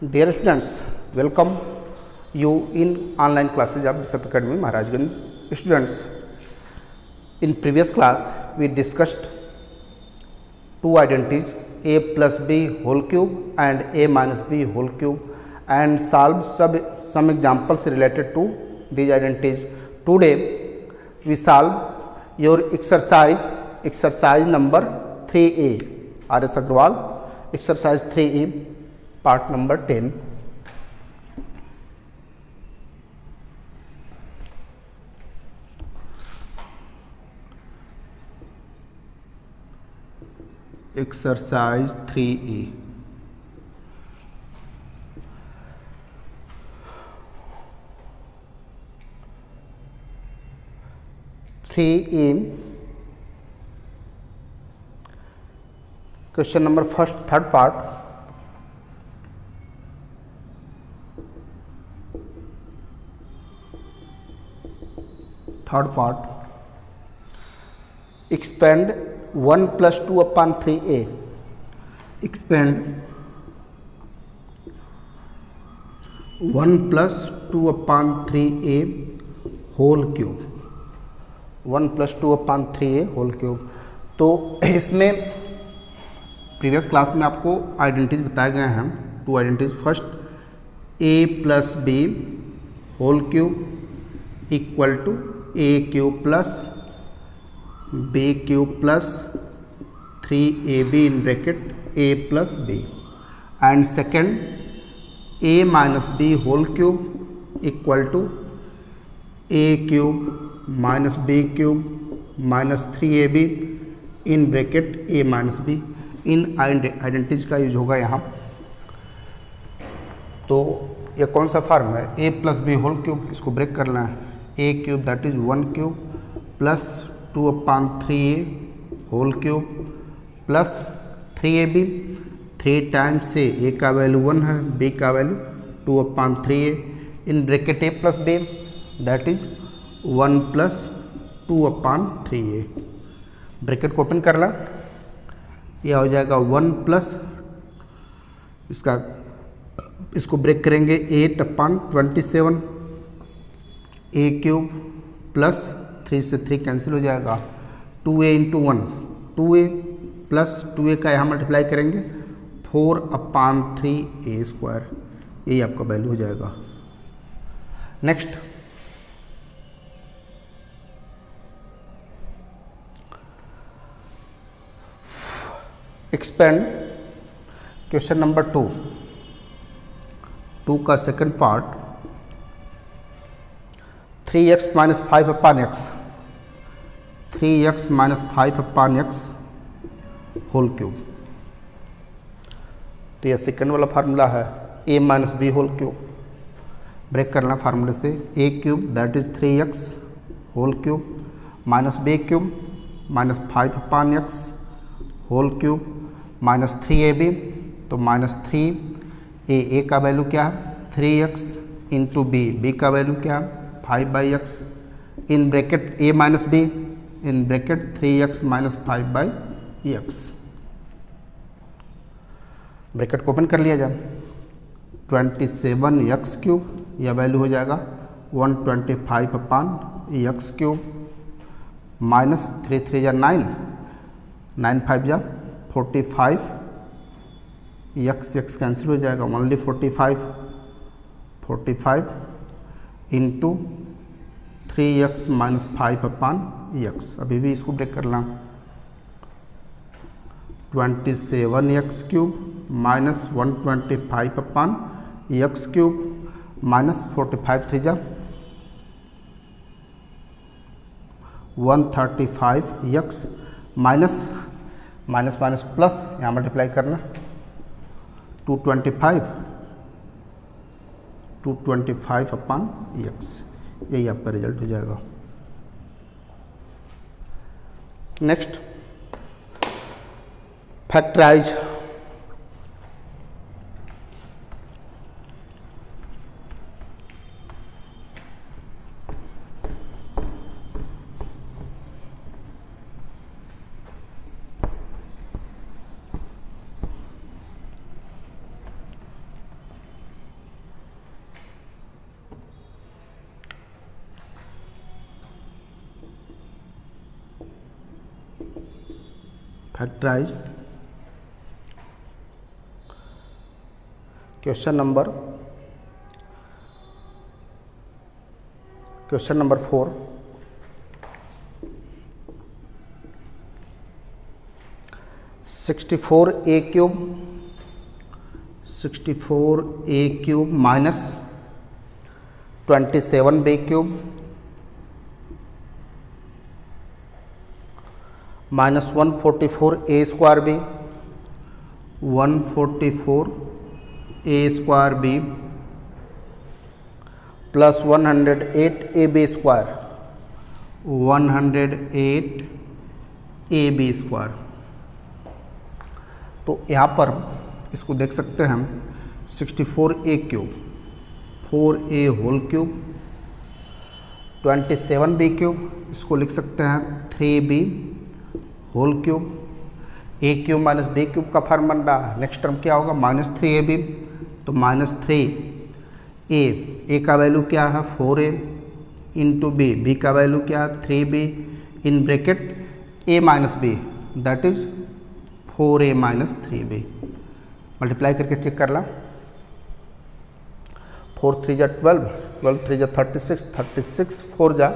Dear students, welcome you in online classes of Bishop Academy Maharajganj. Students, in previous class we discussed two identities, a plus b whole cube and a minus b whole cube, and solved some examples related to these identities. Today we solve your exercise number 3A. R.S. Agrawal, exercise 3A. Part number ten exercise three A three E question number first third part third part expand one plus two upon three A expand one plus two upon three A whole cube one plus two upon three A whole cube तो इसमें previous class में आपको identities बताए गए हैं two identities first A plus B whole cube equal to A cube plus B cube plus three A B in bracket A plus B and second A minus B whole cube equal to A cube minus B cube minus three A B in bracket A minus B in identities का use होगा यहाँ तो ये कौन सा form है A plus B whole cube इसको break करना है A cube that is one cube plus two upon three A whole cube plus three A B three times से ए का वैल्यू वन है बी का value two upon three A in bracket A plus B that is one plus two upon three A bracket को open कर ला यह हो जाएगा वन प्लस इसका इसको ब्रेक करेंगे eight upon twenty seven A cube plus three से थ्री कैंसिल हो जाएगा two A into one two A plus two A का यहाँ मल्टीप्लाई करेंगे four upon three A square यही आपका वैल्यू हो जाएगा next expand question number two two का second part three X minus five upon X three X minus five upon X whole cube तो ये सेकेंड वाला फार्मूला है A minus B whole cube break करना फार्मूले से A cube that is three X whole cube minus B cube minus five upon X whole cube minus three A B तो minus three ए ए का value क्या है three X into B B का value क्या है five by X in bracket A minus B in bracket three X minus five by X bracket को open कर लिया जाए ट्वेंटी सेवन एक्स क्यूब यह वैल्यू हो जाएगा one twenty five upon X cube minus three three या nine nine five या forty five X X cancel हो जाएगा only forty five forty five into three X minus five upon X अभी भी इसको ब्रेक कर लें twenty seven X cube minus one twenty five upon X cube minus forty five three जा one thirty five X minus minus minus plus यहाँ multiply करना two twenty five two twenty five upon X यही आपका result हो जाएगा next factorize Factorize question number 4. Sixty-four a cube minus 27 b cube minus one forty four A square B one forty four A square B plus one hundred eight A B square one hundred eight A B square तो यहाँ पर इसको देख सकते हैं sixty four A cube four A whole cube twenty seven B cube इसको लिख सकते हैं three B whole cube A cube minus B cube का फॉर्म बन रहा है नेक्स्ट टर्म क्या होगा माइनस थ्री ए बी तो माइनस थ्री ए ए का वैल्यू क्या है four a into b b का वैल्यू क्या है three b in bracket a minus b that is four a minus three b multiply करके चेक कर ला फोर थ्री जा ट्वेल्व ट्वेल्व थ्री जा thirty six thirty six four जा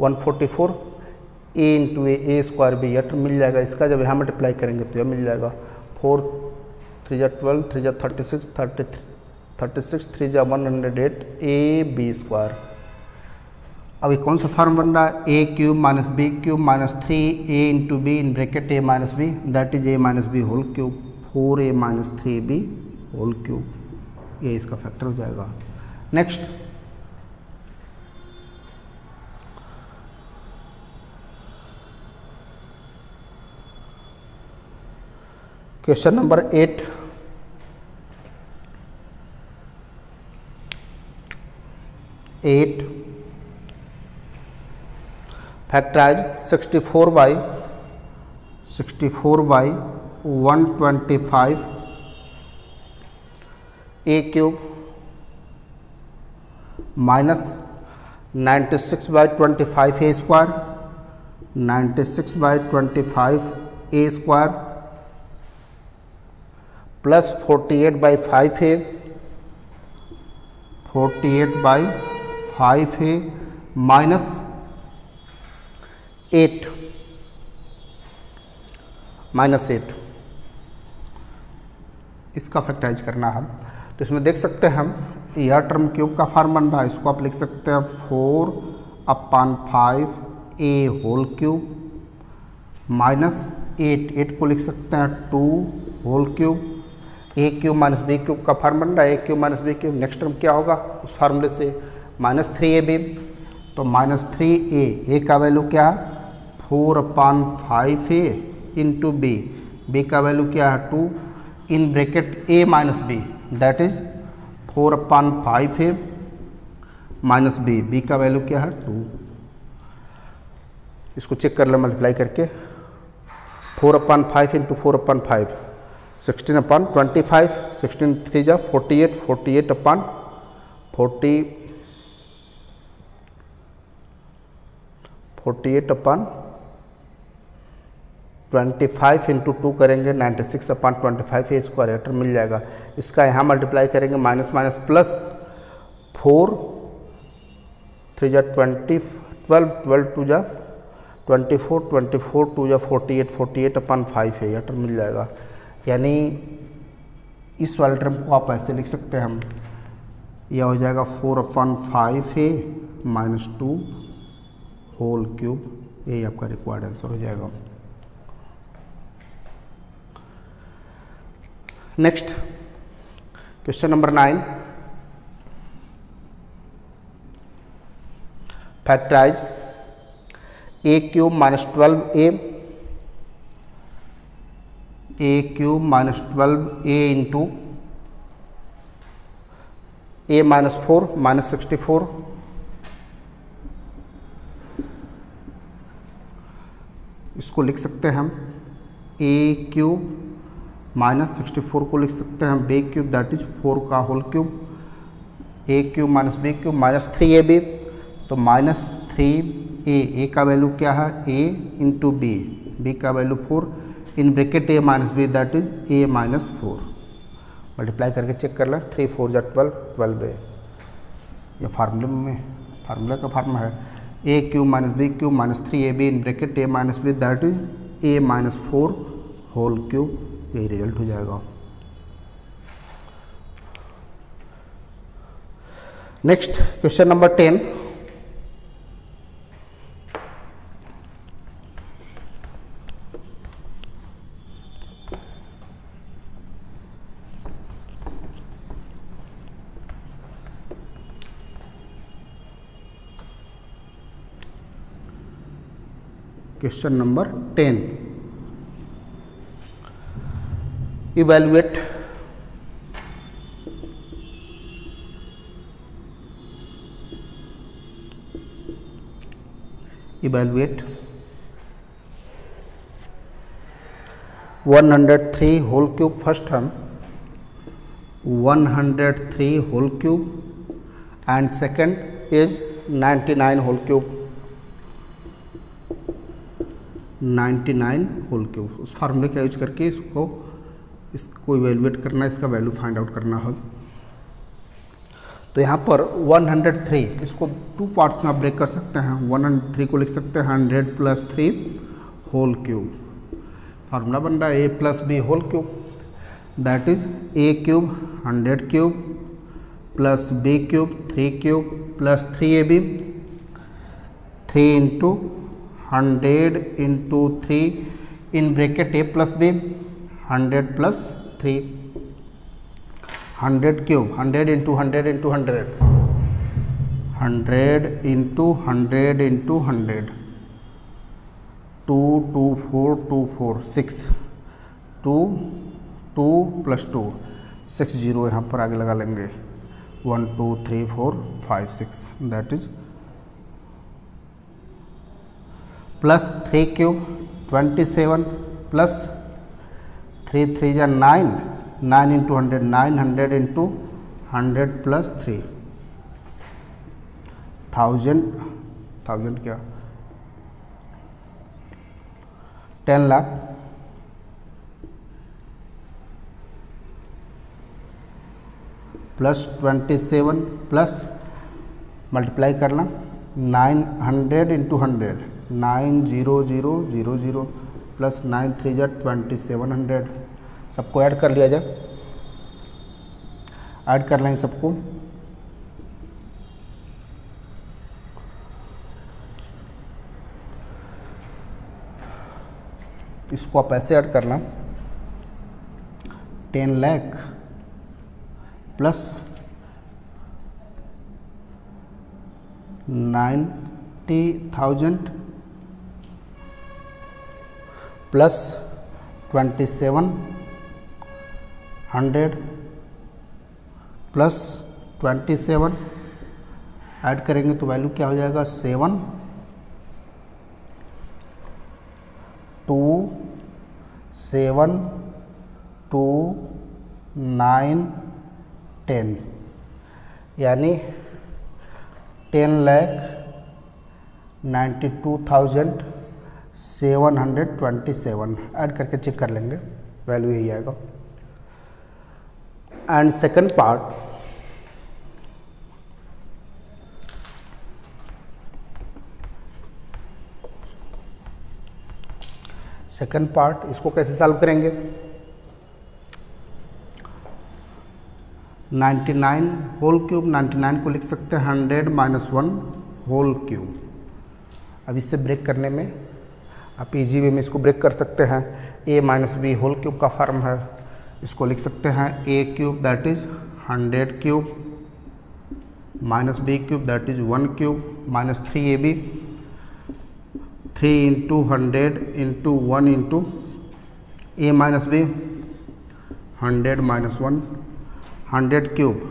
144 a into a a square b eight मिल जाएगा इसका जब यहाँ मल्टीप्लाई करेंगे तो यह मिल जाएगा फोर थ्री जा ट्वेल्व थ्री जा thirty six thirty three thirty six three जा one hundred eight a b square अभी कौन सा फॉर्म बन रहा है a cube minus b cube minus three a into b in bracket a minus b that is a minus b whole cube four a minus three b whole cube ये इसका factor हो जाएगा next question number eight eight factorise sixty four by sixty four by one twenty five a cube minus ninety six by twenty five a square ninety six by twenty five a square plus forty eight by five है forty eight by five है minus eight minus eight इसका factorise करना है तो इसमें देख सकते हैं हम यह टर्म क्यूब का फॉर्म बन रहा है इसको आप लिख सकते हैं four upon five a whole cube minus eight eight को लिख सकते हैं two whole cube a cube minus b cube का फार्म बन रहा है a cube minus b cube next term क्या होगा उस फार्मूले से माइनस थ्री ए बी तो माइनस थ्री ए ए का वैल्यू क्या है four upon five a into b b का वैल्यू क्या है two in bracket a minus b that is four upon five a minus b b का वैल्यू क्या है टू इसको चेक कर लें मल्टीप्लाई करके four upon five into four upon five sixteen upon twenty five sixteen three जा forty eight forty eight upon forty forty eight upon twenty five into two करेंगे ninety six upon twenty five ये square एटर मिल जाएगा इसका यहाँ multiply करेंगे minus minus plus four three जा ट्वेंटी ट्वेल्व ट्वेल्व टू जा twenty four twenty four two जा forty eight forty eight upon five है एटर मिल जाएगा यानी इस वाले टर्म को आप ऐसे लिख सकते हैं हम यह हो जाएगा four upon five a minus two whole cube ए आपका रिक्वायर्ड आंसर हो जाएगा next question number nine factorise a cube minus twelve a a cube minus twelve a into a minus four minus sixty four इसको लिख सकते हैं हम a cube minus sixty four को लिख सकते हैं हम b cube that is four का whole cube a cube minus b cube minus three a b तो माइनस थ्री ए ए का वैल्यू क्या है ए इंटू बी बी का value four in bracket a minus b that is a minus four multiply करके check कर लें three four जै twelve twelve a ये फार्मूले में फार्मूला का फार्मूला है a cube minus b cube minus three a b in bracket a minus b that is a minus four whole cube यही रिजल्ट हो जाएगा next question number ten question number ten evaluate evaluate 103 whole cube first हम 103 whole cube and second is 99 whole cube ninety nine whole के उस फार्मूले का use करके इसको इसको इवेलुएट करना इसका वैल्यू फाइंड आउट करना हो तो यहाँ पर 103 इसको टू पार्ट्स में आप ब्रेक कर सकते हैं 103 को लिख सकते हैं 100 plus three whole cube formula बन रहा है a plus b whole cube that is a cube hundred cube plus b cube three cube plus three a b three into hundred into three in bracket a plus b hundred plus three hundred cube hundred into hundred into hundred hundred into hundred into hundred two two four two four six two two plus two six zero यहाँ पर आगे लगा लेंगे one two three four five six that is plus three cube twenty seven plus three three या nine nine into hundred nine hundred into hundred plus three thousand thousand क्या ten lakh plus twenty seven plus multiply करना nine hundred into hundred nine zero zero zero zero plus nine three जै twenty seven hundred सबको add कर लिया जाए add कर लेंगे सबको इसको आप ऐसे ऐड करना ten lakh plus ninety thousand plus twenty seven hundred plus twenty seven add करेंगे तो वैल्यू क्या हो जाएगा seven two seven two nine ten यानी ten lakh ninety two thousand seven hundred twenty seven add करके check कर लेंगे value यही आएगा and second part second part इसको कैसे सॉल्व करेंगे ninety nine whole cube ninety nine को लिख सकते हैं hundred minus one whole cube अब इससे ब्रेक करने में आप इजी वे में इसको ब्रेक कर सकते हैं a minus b whole cube का फॉर्म है इसको लिख सकते हैं a cube that is hundred cube minus b cube that is one cube minus three a b three into hundred into one into a minus b hundred minus one hundred cube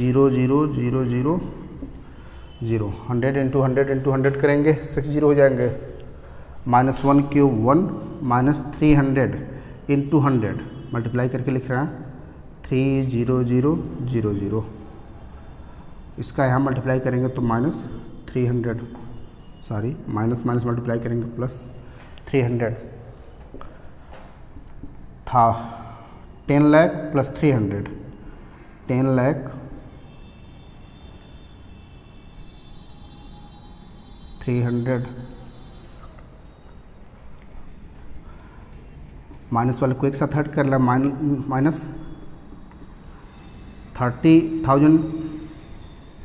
zero zero zero zero zero hundred into hundred into hundred करेंगे six zero हो जाएंगे minus one cube one minus three hundred into hundred multiply करके लिख रहे हैं three zero zero zero zero इसका यहाँ multiply करेंगे तो minus three hundred sorry minus minus multiply करेंगे तो प्लस थ्री हंड्रेड था ten lakh plus three hundred ten lakh three hundred minus वाले को एक साथ हट कर ला minus thirty thousand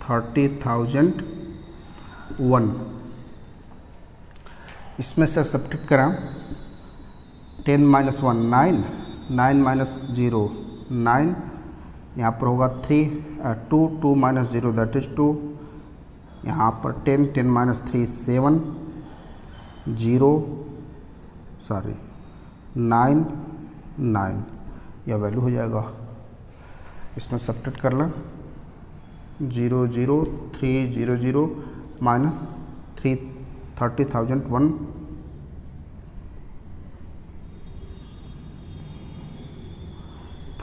thirty thousand one इसमें से सब्ट्रैक्ट करा ten minus one nine nine minus zero nine यहाँ पर होगा three two two minus zero that is two यहाँ पर ten ten minus three seven zero sorry nine nine यह value हो जाएगा इसमें टेट कर लें zero zero three zero zero minus three thirty thousand one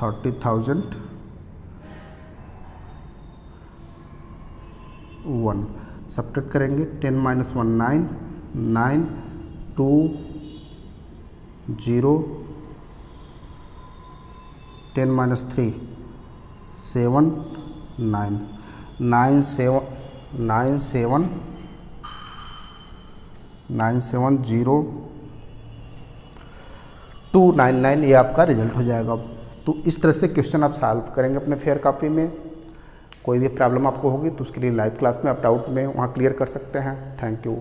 thirty thousand one subtract करेंगे ten minus one nine nine two zero ten minus three seven nine nine seven nine seven nine seven zero two nine nine ये आपका result हो जाएगा तो इस तरह से question आप सॉल्व करेंगे अपने फेयर कॉपी में कोई भी प्रॉब्लम आपको होगी तो उसके लिए लाइव क्लास में आप डाउट में वहाँ क्लियर कर सकते हैं थैंक यू